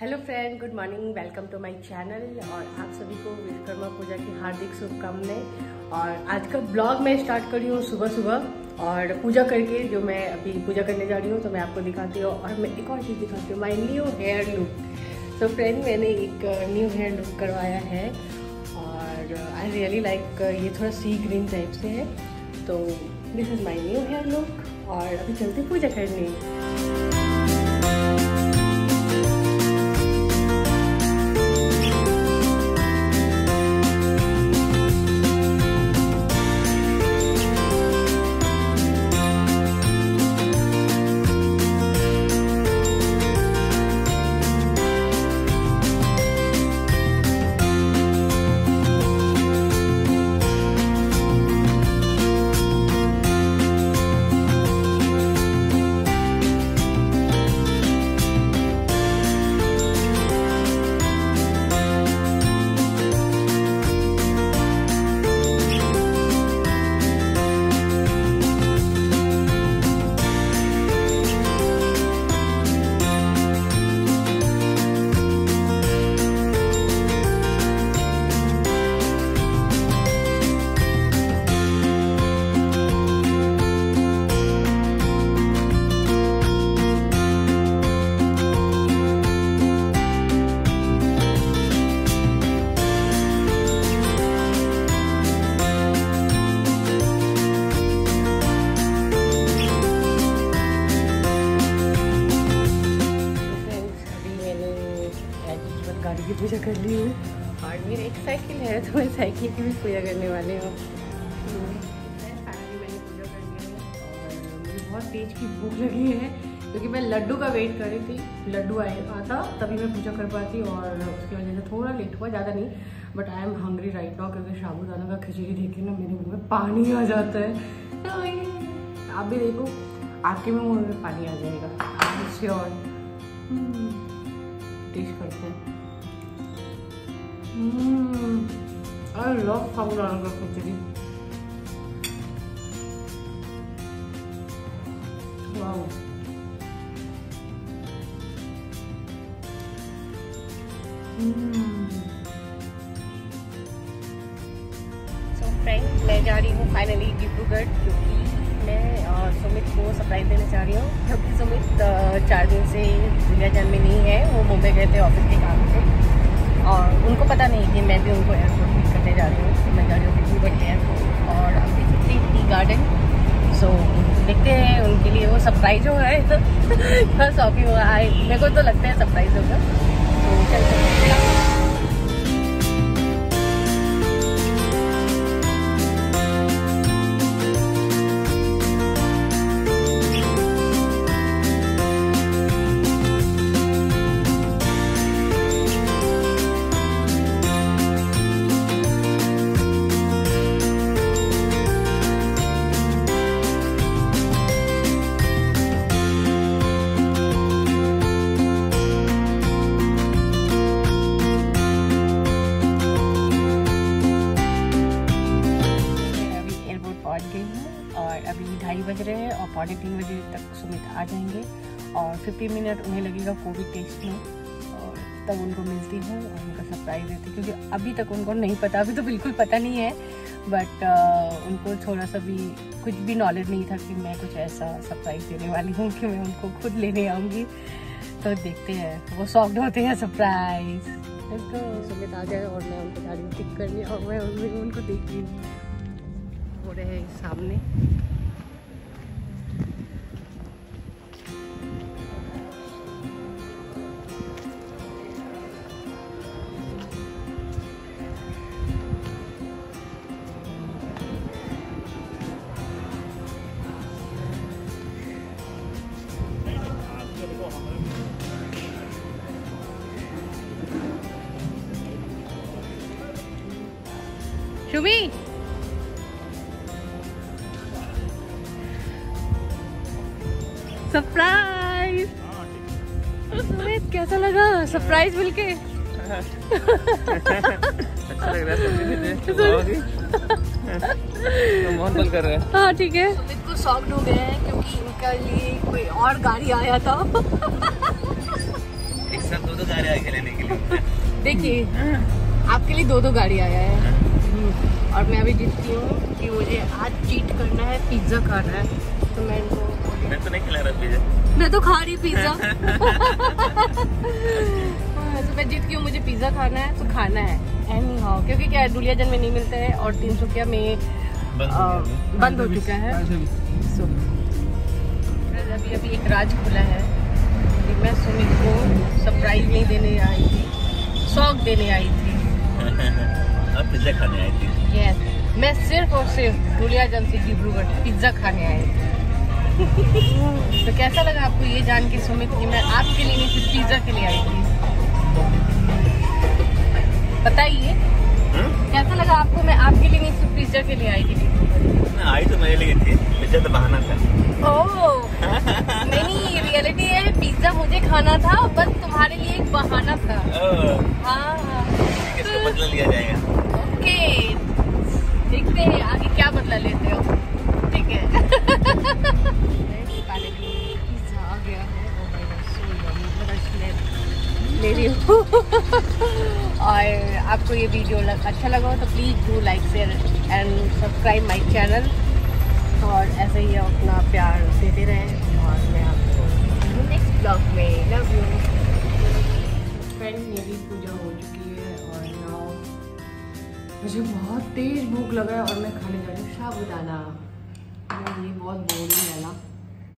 Hello friend good morning welcome to my channel और आप सभी को विश्वकर्मा पूजा की हार्दिक शुभकामनाएँ। और आज का ब्लॉग मैं स्टार्ट कर रही हूँ सुबह सुबह। और पूजा करके जो मैं अभी पूजा करने जा रही हूँ तो मैं आपको दिखाती हूँ। और मैं एक और चीज़ दिखाती हूँ my new hair look so friend मैंने एक न्यू हेयर लुक करवाया है। और आई रियली लाइक ये थोड़ा सी ग्रीन टाइप से है। तो this is my new hair look और अभी चलते पूजा करने। की पूजा कर ली हूँ। और मेरी एक साइकिल है तो मैं साइकिल की भी पूजा करने वाले हूँ। मैंने पूजा कर ली और मुझे बहुत तेज की भूख लगी है क्योंकि मैं लड्डू का वेट कर रही थी। लड्डू आया था तभी मैं पूजा कर पाती और उसकी वजह से थोड़ा लेट हुआ ज़्यादा नहीं। But I am hungry right now क्योंकि साबुदाना का खिचड़ी देख के ना मेरे मुँह में पानी आ जाता है। तो आप भी देखो आपके मुँह में पानी आ जाएगा। श्योर टेस्ट करते हैं। I love wow so friend मैं जा रही हूँ फाइनली डिब्रूगढ़ क्योंकि मैं और सुमित को सरप्राइज़ देने जा रही हूँ। क्योंकि सुमित चार दिन से दुनियाजन में नहीं है। वो मुंबई गए थे ऑफ़िस के काम से और उनको पता नहीं कि मैं भी उनको एयरपोर्ट पिक करने जा रही हूँ मैं जा रही हूँ दिल्ली एयरपोर्ट और अभी थी टी गार्डन सो देखते हैं उनके लिए वो सरप्राइज़ हो है तो बस हुआ मेरे को तो लगता है सरप्राइज़ होगा। तो चलते हैं। बज रहे हैं और पौने तीन बजे तक सुमित आ जाएँगे। और फिफ्टी मिनट उन्हें लगेगा कोविड टेस्ट में और तब उनको मिलती हूँ और उनका सरप्राइज़ देती क्योंकि अभी तक उनको नहीं पता अभी तो बिल्कुल पता नहीं है। बट uh, उनको थोड़ा सा भी कुछ भी नॉलेज नहीं था कि मैं कुछ ऐसा सरप्राइज़ देने वाली हूँ कि मैं उनको खुद लेने आऊँगी। तो देखते हैं। वो सॉफ्ट होते हैं सरप्राइज़ तो सुमित आ जाए और मैं उनको गाड़ी पिक करनी और मैं उनको देख रही हूँ। हो रहे हैं सामने। शुमी सरप्राइज़ सुमित कैसा लगा? सरप्राइज़ मिलके अच्छा लग रहा है बहुत कर रहे हैं। हाँ ठीक है. सुमित को शौक हो गए हैं क्योंकि इनका लिए कोई और गाड़ी आया था. सब दो दो गाड़ी आगे लेने के लिए। देखिए आपके लिए दो दो गाड़ी आया है. और मैं अभी जीतती हूँ कि मुझे आज चीट करना है पिज़्ज़ा खाना है। तो मैं इनको मैं तो नहीं खिला रहा पिज्जा मैं तो खा रही पिज़्ज़ा हाँ, तो मैं जीत गई हूँ मुझे पिज़्ज़ा खाना है तो खाना है। एनी हाउ क्योंकि क्या है दुलियाजन में नहीं मिलता है और तीन सौ में बंद हो। बंद हो चुका है। सो अभी अभी एक राज खुला है। कि मैं सुमित को सरप्राइज़ नहीं देने आई थी शौक देने आई थी। अब पिज्जा खाने आई थी। यस मैं सिर्फ़ और सिर्फ़ दुलियाजन से डिब्रूगढ़ पिज़्ज़ा खाने आई थी तो कैसा लगा आपको ये जान के सुमित कि मैं आपके लिए नहीं सिर्फ़ पिज़्ज़ा के लिए आई थी? बताइए। हम्म? कैसा लगा आपको मैं आपके लिए नहीं सिर्फ़ पिज़्ज़ा के लिए आई थी? आई तो मेरे लिए थी। पिज्जा तो बहाना था। ओह नहीं रियलिटी है पिज़्ज़ा मुझे खाना था बस तुम्हारे लिए एक बहाना था। हाँ ठीक है। इसका बदला लिया जाएगा? ले रही हूँ। और आपको ये वीडियो लग, अच्छा लगा हो तो please do like share and subscribe my channel और ऐसे ही अपना प्यार देते रहें। और मैं आपको नेक्स्ट ब्लॉग में लव यू फ्रेंड मेरी पूजा हो चुकी है और नाउ मुझे बहुत तेज भूख लगा है और मैं खाने जा रही हूँ। साबुदाना ये बहुत बोरिंग है ना